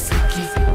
Africain.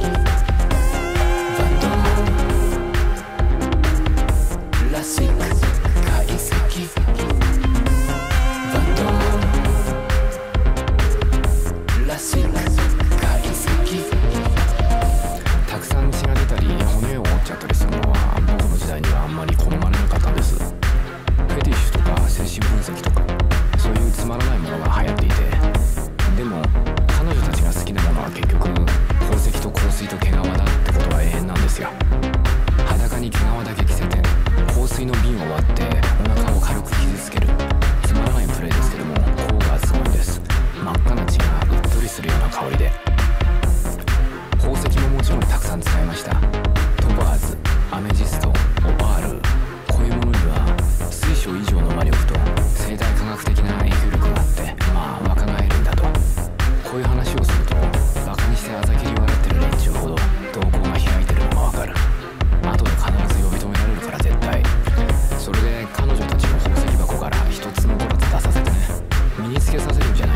Gracias, nos escuchamos.